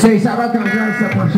Sí, Sabato, gracias por